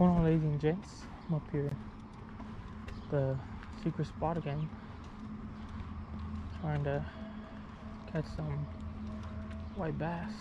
going on, ladies and gents? I'm up here, the secret spot again, trying to catch some white bass.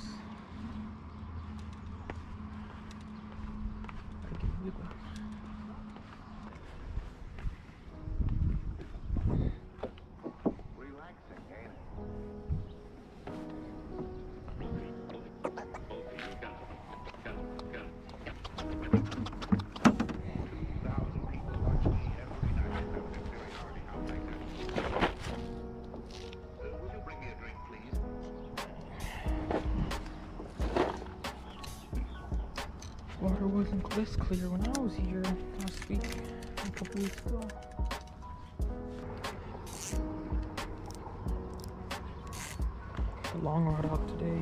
Long ride out today,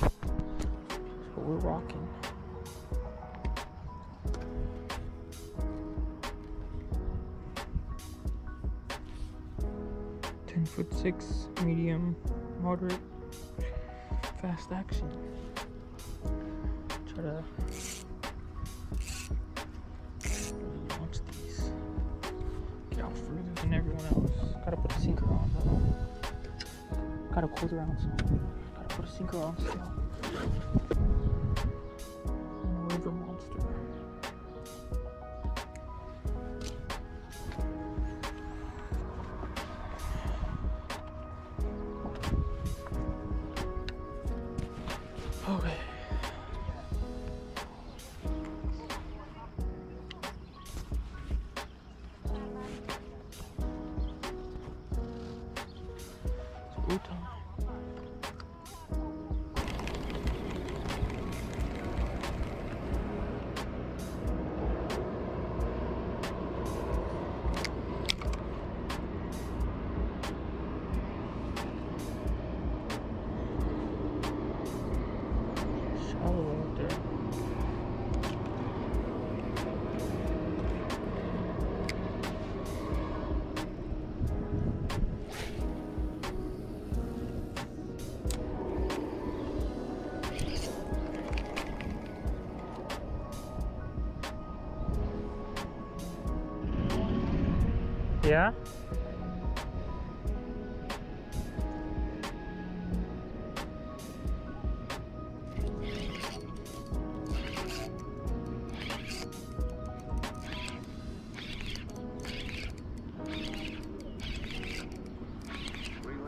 so we're rocking. Ten foot six, medium, moderate, fast action. Gotta put a sinker on still. River monster. Okay. Yeah?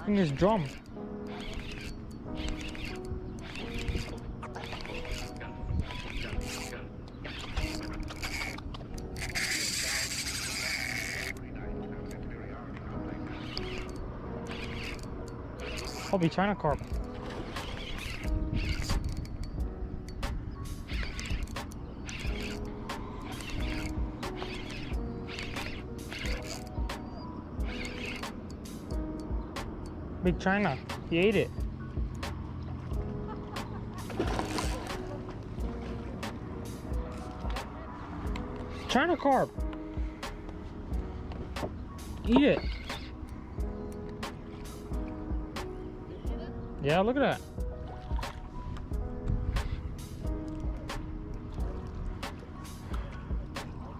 This drum. Probably China carp. Big China. He ate it. China carp. Eat it. Yeah, look at that.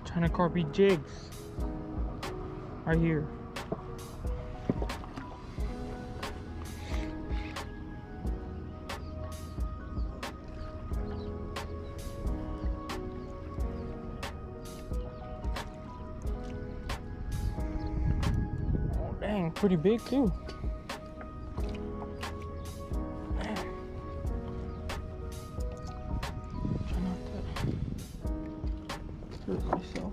China carpy jigs. Right here. Oh, dang, pretty big too. Hurt myself.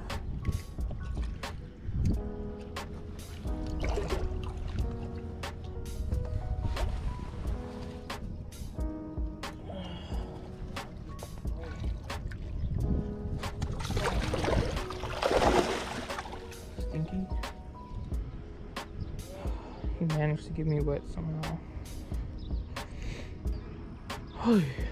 Stinky. He managed to get me wet somehow.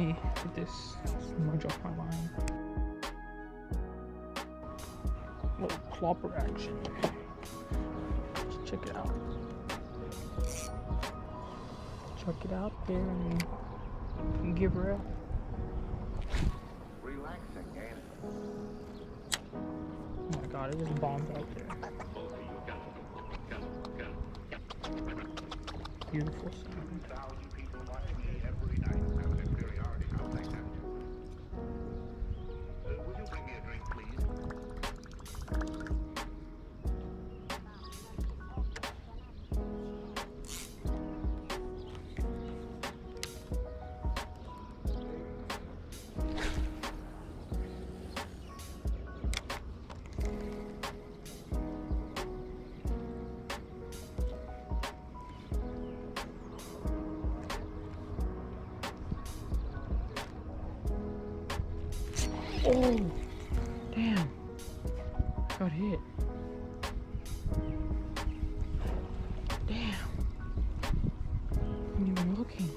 me get this smudge off my line. Little clopper action. Let's check it out. Check it out there and give her a Relaxing? Oh my god, it just bombed out there. Beautiful sound. Oh, damn. Got hit. Damn. Wasn't even looking.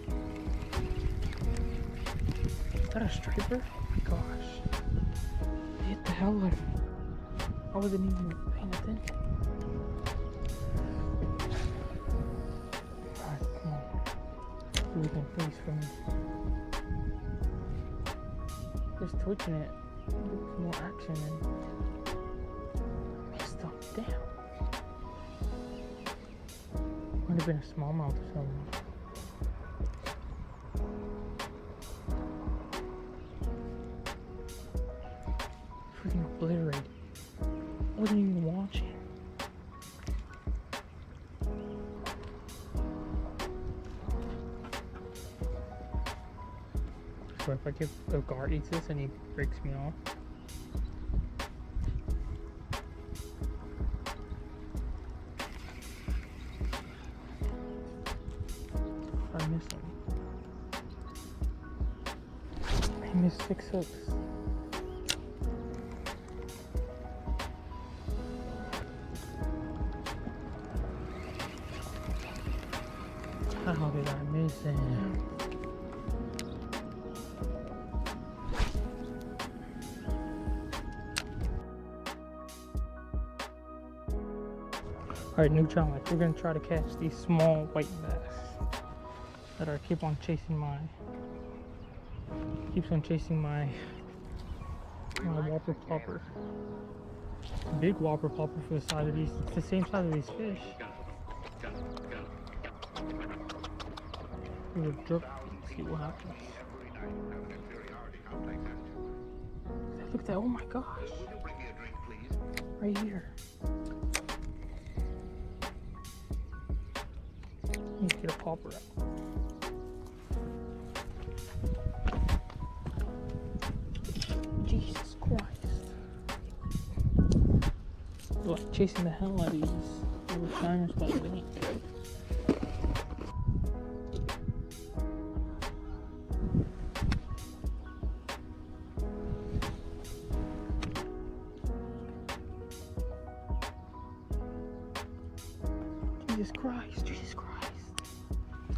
Is that a striper? Oh my gosh. Hit the hell out of me. I wasn't even paying attention. Come on. Do it please, for me. Just twitching it. More action and missed them. Damn. Might have been a smallmouth or something. So if I give a guard eats this and he breaks me off. Alright, new challenge. We're gonna try to catch these small white bass that are keep on chasing my keeps on chasing my my whopper popper. Big whopper popper for the size of these. It's the same size of these fish. We'll drop see what happens. Look at that! Oh my gosh! Right here. Get a popper out. Jesus Christ. Like chasing the hell out of these little shiners by the way.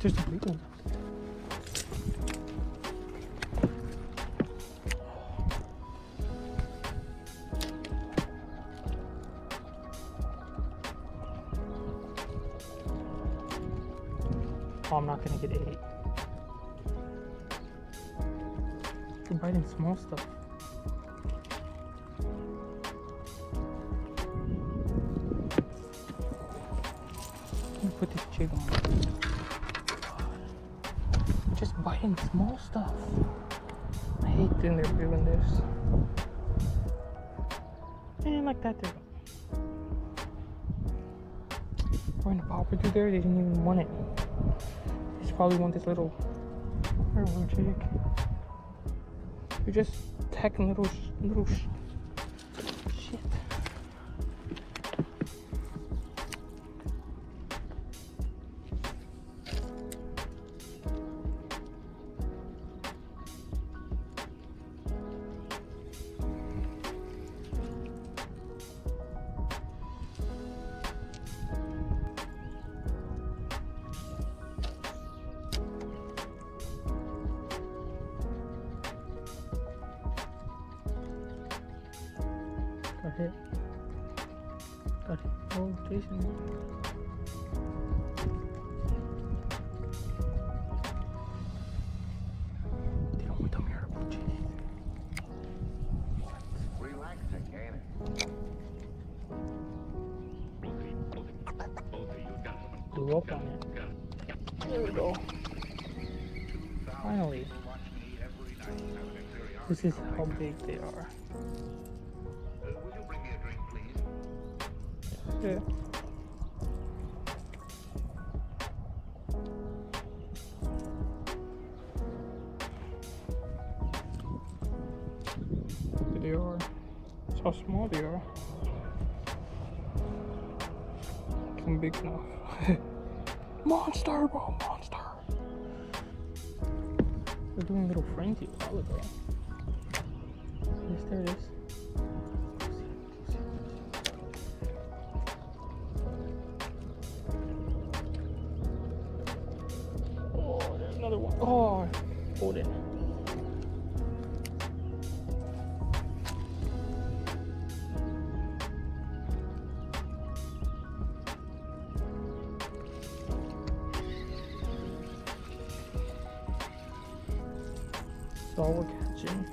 Oh, I'm not gonna get eight. You're biting small stuff. I hate when they're doing this. And like that, they're gone. Trying to popper through there, they didn't even want it. They just probably want this little herbal. You're just attacking little, little Got hit. Oh, Jason. Tirou muita merda, putz. Relaxing, ain't it? Blew up on it. There we go. Finally. Watch me every night having a periodic This is how big they are. Yeah. They are. That's how small they are. I'm big enough. monster, bro, monster. They're doing little frenzy ago. Yes, there it is. It. All we're catching.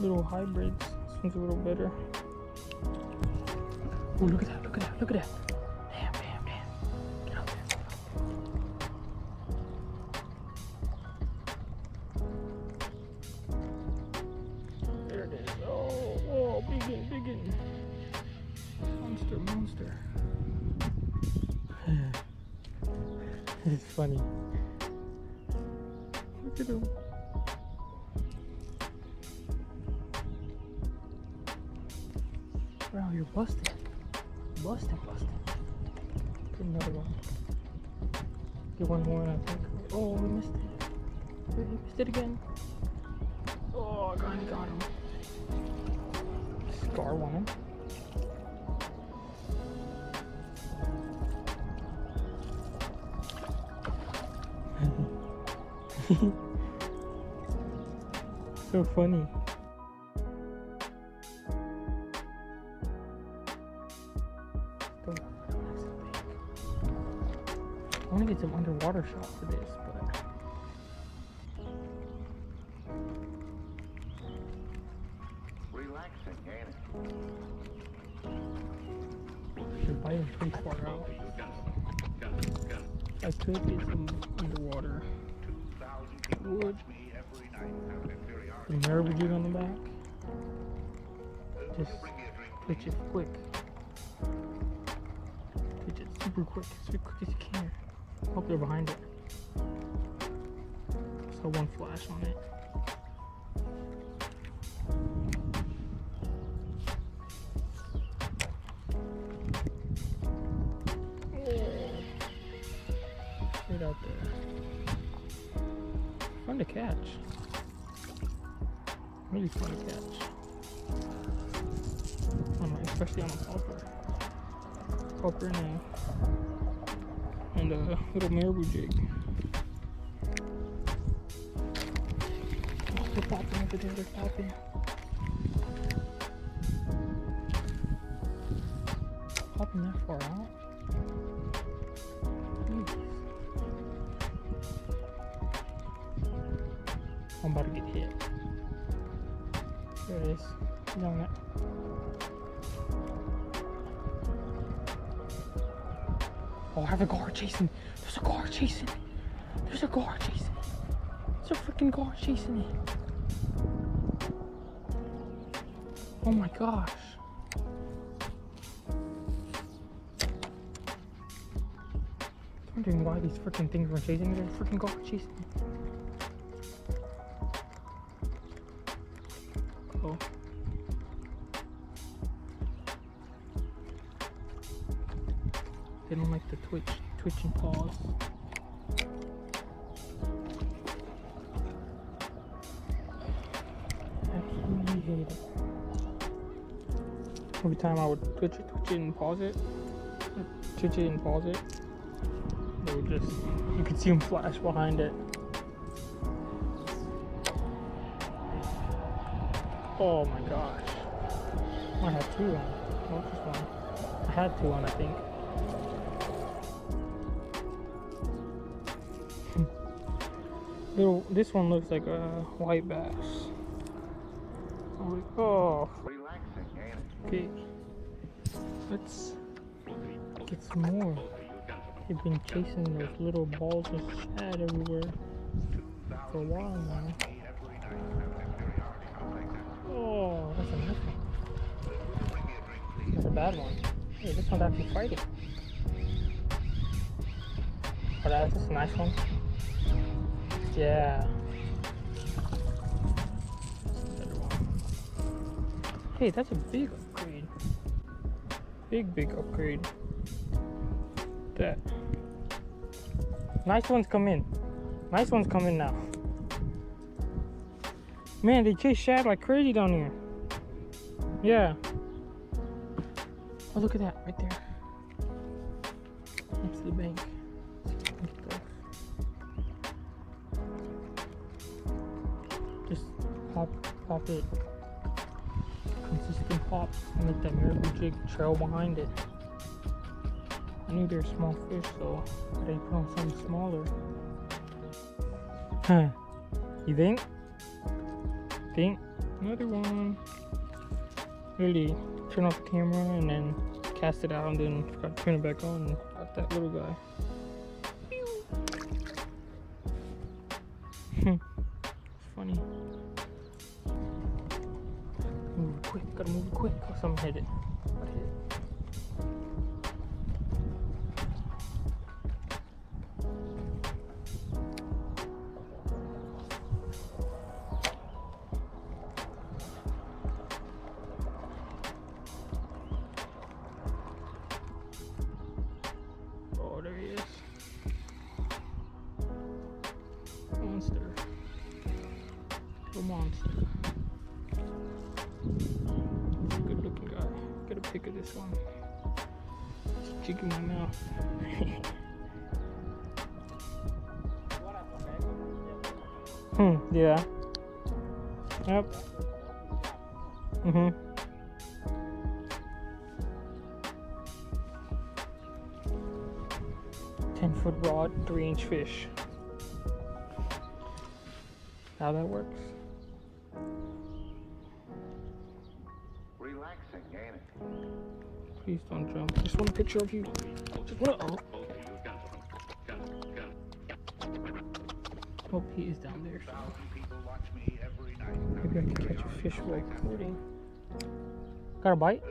Little hybrids. This one's a little better. Oh, look at that, look at that, look at that. Monster, monster. it's funny. Look at him. Wow, you're busted. Busted, busting. Get another one. Get one more, and I think. Oh, we missed it. We missed it again. Oh, I got him. Scar one. so funny. I want to get some underwater shots for this, you're biting pretty far out. I could get some underwater. 2,000 people Would. watch me every night having a periodic The nerve jig on the back. Just twitch it quick. Twitch it super quick, as quick as you can. Hope they're behind it. So one flash on it. Fun to catch. Really fun to catch. Oh on a- especially on a popper. Popper and a, and a little marabou jig. Oh, they're popping over there, they're popping. Popping that far out? There it is. Young it. Oh, I have a guard chasing. There's a guard chasing. There's a guard chasing. There's a freaking guard chasing it. Oh my gosh. I'm wondering why these freaking things were chasing me. There's a freaking guard chasing me. Time I would twitch it, twitch it and pause it, twitch it and pause it, they would just, you could see them flash behind it. Oh my gosh. I had two on. Oh, Was one? I had two on, I think. Little, this one looks like a white bass. Oh, oh, Relaxing, ain't it? okay. Let's get some more. They've been chasing those little balls of shad everywhere for a while now. Oh, that's a nice one. That's a bad one. Hey, this one's actually fighting. Oh, that's just a nice one. Yeah. One. Hey, that's a big upgrade. Big, big upgrade. That. Nice ones come in. Nice ones come in now. Man, they chase shad like crazy down here. Yeah. Oh, look at that right there. Next to the bank. Just pop, pop it. Consistent pop. And make that miracle jig trail behind it. I knew they're small fish, so they put on something smaller. Huh. You think? Think? Another one. Really turn off the camera and then cast it out and then turn it back on got that little guy. Quick something hit it. What hit it? Oh, there he is. Monster. This one. It's jig in my mouth. hmm, yeah. Yep. Mm-hmm. Ten foot rod, three inch fish. How that works. Please don't jump. Just want a picture of you. Just want to. Oh. Hope he is down there. Thousand people watch me every night. Maybe I can catch a fish while recording. Got a bite?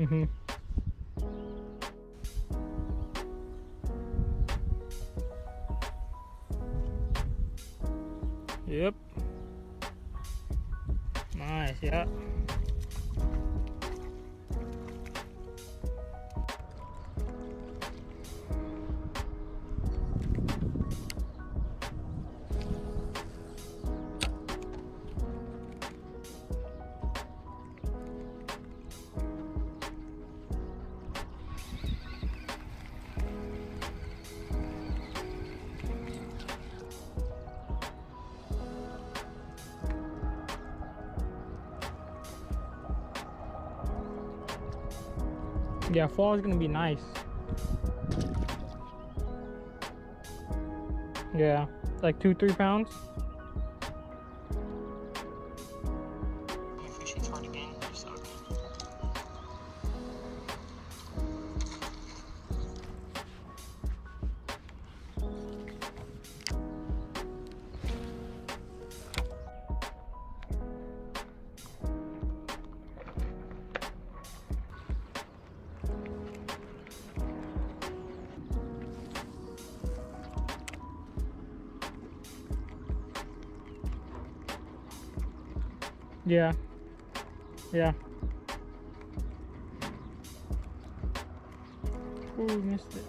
Uh, Yeah, fall is gonna be nice. Yeah, like two, three pounds. Yeah. Yeah. Ooh, missed it.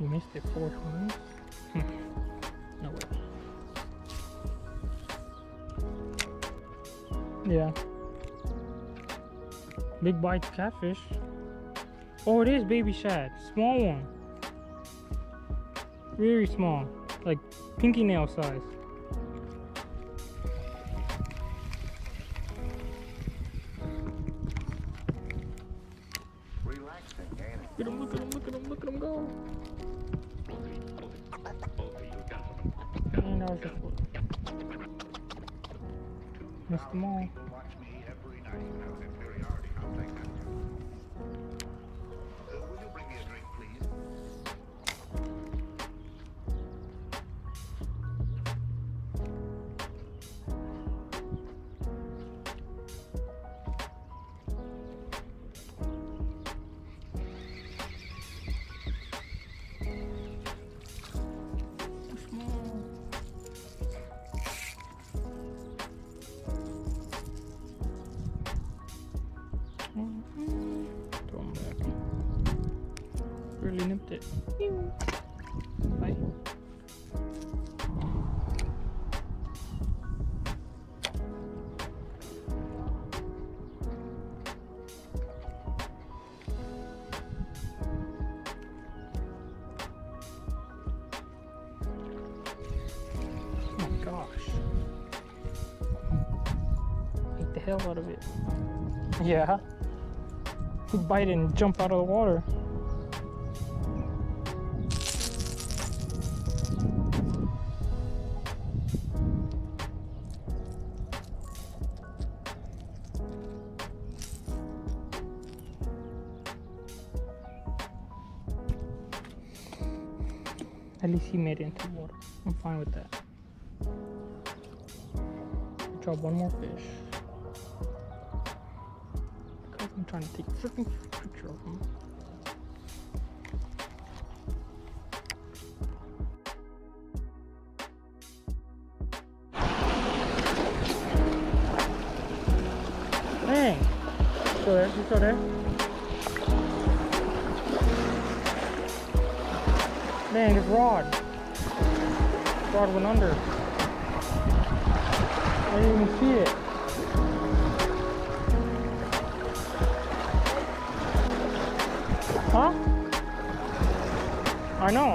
You missed it four times? no way. Yeah. Big bite catfish. Oh, it is baby shad. Small one. Very small. Like pinky nail size. Relax and Danny. Look at him, look at him, look at him, look at him go. And that was just Missed them all. Bye. Oh my gosh. Ate the hell out of it. Yeah. He'd bite and jump out of the water. Made into water. I'm fine with that. Drop one more fish. Because I'm trying to take a freaking picture of him. Dang! Still there? You still there? Man, this rod. Went under. I didn't even see it. Huh? I know.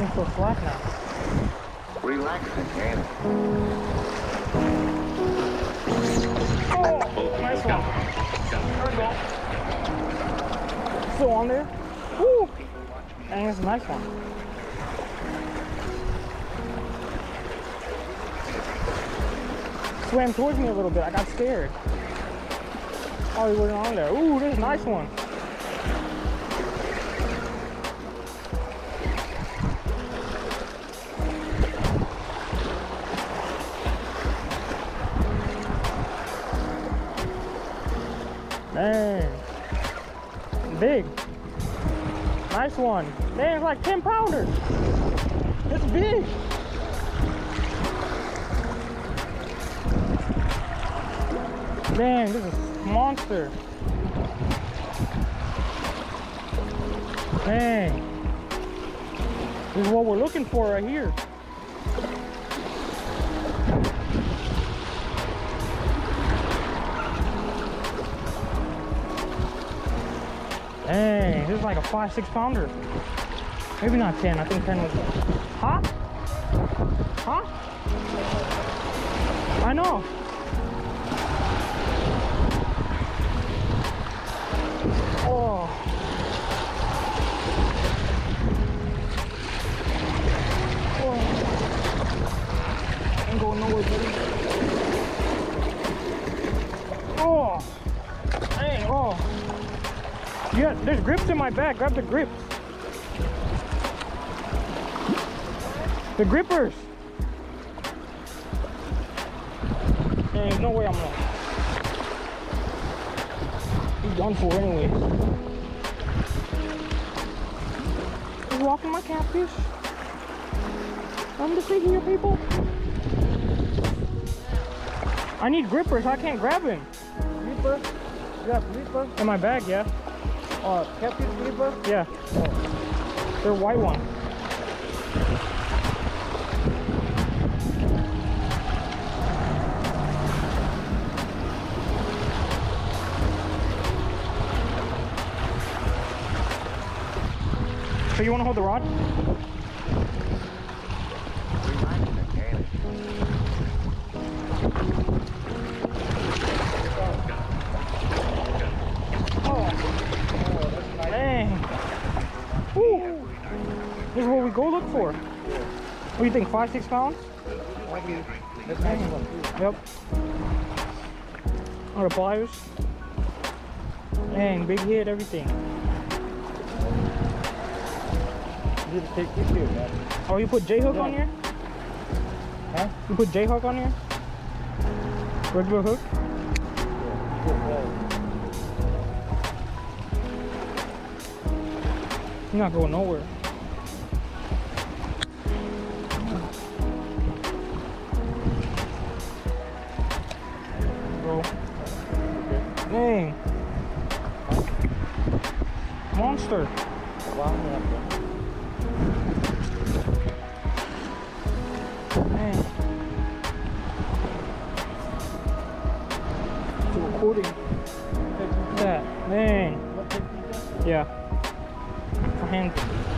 It's so flat now. Relax Danny. Oh, nice one. Still on there? Woo! Dang, it's a nice one. Swam towards me a little bit. I got scared. Oh, he wasn't on there. Ooh, this is a nice one. Nice one. Dang, it's like 10 pounders. It's big. Dang, this is a monster. Dang. This is what we're looking for right here. This is like a five, six pounder. Maybe not 10, I think 10 was. Huh? Huh? I know. Oh. Oh. Going nowhere, buddy. Yeah, there's grips in my bag. Grab the grips. The grippers. There's no way I'm gonna. He's done for anyway. He's walking my catfish. I'm sitting here, people. I need grippers. I can't grab him. Gripper? You got gripper? In my bag, yeah. Or catfish gripper? Yeah. Oh. They're white one. So you want to hold the rod? Go look for. What do you think? Five, six pounds? That's nice one too. Yep. All the pliers. Dang, big hit, everything. You to take this here, man. Oh, you put J hook on here? Huh? You put J hook on here? Regular hook? You're not going nowhere. Dang. Monster. Dang. It's recording. at that. Dang. Yeah. For him.